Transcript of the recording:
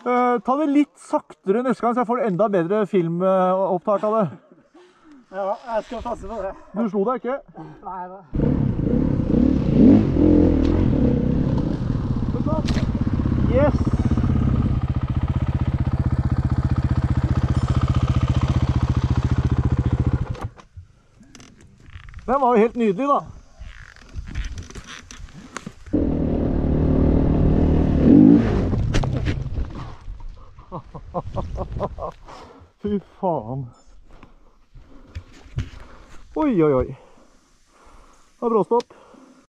Eh, ta det litt saktere neste gang, så jeg får enda bedre filmopptak eh, av det. Ja, jeg skal passe på det. Du slo deg ikke? Nei da. Yes! Den var jo helt nydelig, da. Fy faen. Oi, oi, oi. Det var bråstopp.